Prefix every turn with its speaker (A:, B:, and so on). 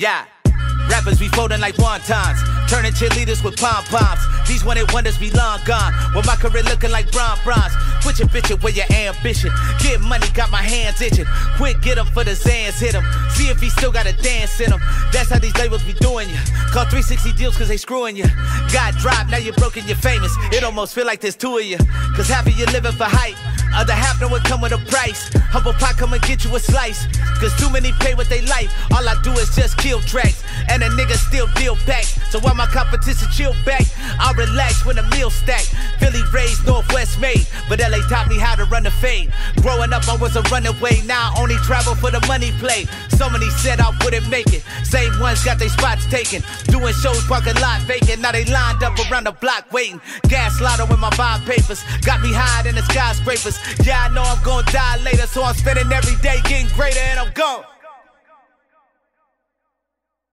A: Yeah. Rappers be folding like wontons, turning cheerleaders with pom poms. These one hit wonders be long gone. With my career looking like Bron Bron's. Quit your bitchin' with your ambition. Get money, got my hands itching. Quit, get him for the Zans, hit him. See if he still got a dance in him. That's how these labels be doing you. Call 360 deals cause they screwing you. Got dropped, now you're broken, you're famous. It almost feel like there's two of you. Cause half of you living for hype. Other half know it come with a price. Humble pie come and get you a slice. Cause too many pay with they life. All I do is just kill tracks. And a nigga still deal back. So while my competition chill back, I'll relax when the meal stack. Philly raised, Northwest made. But LA taught me how to run the fade. Growing up, I was a runaway. Now I only travel for the money play. So many said I wouldn't make it. Same ones got their spots taken. Doing shows, parking lot vacant. Now they lined up around the block waiting. Gas lotto with my bond papers. Got me high in the skyscrapers. Yeah, I know I'm gonna die later, so I'm spending every day getting gone.